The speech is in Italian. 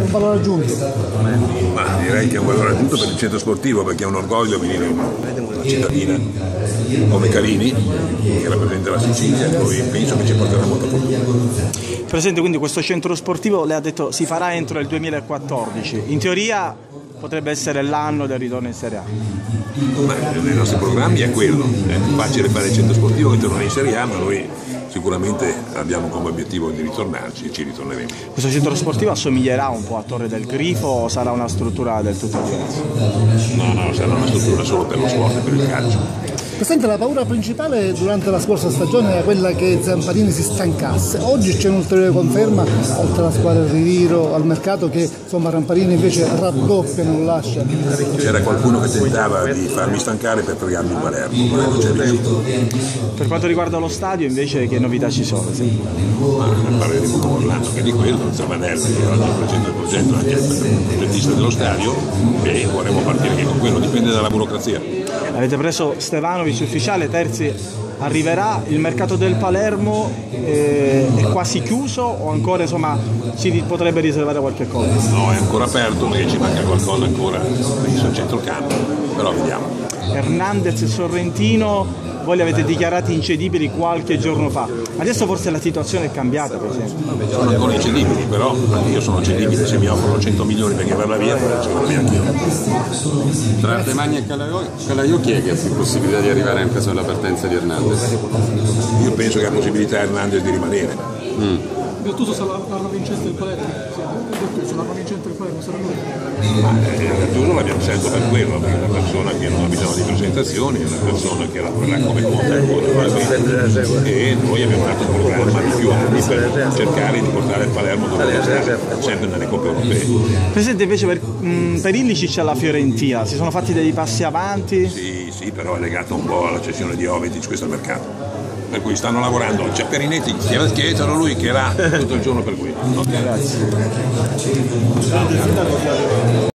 Un valore aggiunto? Ma direi che è un valore aggiunto per il centro sportivo perché è un orgoglio venire in una cittadina come Carini che rappresenta la Sicilia e poi penso che ci porterà molta fortuna. Presidente, quindi questo centro sportivo lei ha detto si farà entro il 2014. In teoria potrebbe essere l'anno del ritorno in Serie A. Ma nei nostri programmi è quello, è più facile fare il centro sportivo che tornare in Serie A, ma noi sicuramente abbiamo come obiettivo di ritornarci e ci ritorneremo. Questo centro sportivo assomiglierà un po' a Torre del Grifo o sarà una struttura del tutto diversa? No, no, sarà una struttura solo per lo sport e per il calcio. Presidente, la paura principale durante la scorsa stagione era quella che Zamparini si stancasse. Oggi c'è un'ulteriore conferma, oltre alla squadra del Ritiro, al mercato, che insomma Ramparini invece raddoppia, non lascia. C'era qualcuno che tentava di farmi stancare per fregarmi in Palermo, ma non c'è riuscito. Per quanto riguarda lo stadio invece che novità ci sono? Sì. Ma parleremo con Orlando che di quello, Zavanelli che oggi presenta il progetto anche il progettista dello stadio e vorremmo partire anche con quello, dipende dalla burocrazia. Avete preso Stevanovic ufficiale, Terzi arriverà, il mercato del Palermo eh, è quasi chiuso o ancora insomma si potrebbe riservare qualche cosa? No, è ancora aperto perché ci manca qualcosa ancora, al centrocampo, però vediamo. Hernandez e Sorrentino voi li avete dichiarati incedibili qualche giorno fa. Adesso forse la situazione è cambiata, Presidente. Sono ancora incedibili, però io sono cedibile, se mi offrono 100 milioni per chiamarla via, ce la via anch'io. Tra Artemagna e Calaiò chi è che ha più possibilità di arrivare in caso della partenza di Hernandez? Io penso che ha possibilità Hernandez di rimanere. Mm. Gattuso sarà l'arma vincente del Palermo. Gattuso, l'arma vincente del Palermo sarà lui. Eh, Gattuso l'abbiamo scelto per quello, perché è una persona che non ha bisogno di presentazioni, è una persona che lavorerà come conta e noi abbiamo dato un programma di più anni per cercare di portare il Palermo dove deve stare, sempre nelle coppe europee. Presidente, invece per, mh, per Illicic alla Fiorentina, si sono fatti dei passi avanti? Sì, sì, però è legato un po' alla cessione di Ovetic questo mercato per cui stanno lavorando. C'è Perinetti, chiedetelo lui che era tutto il giorno per cui. Grazie.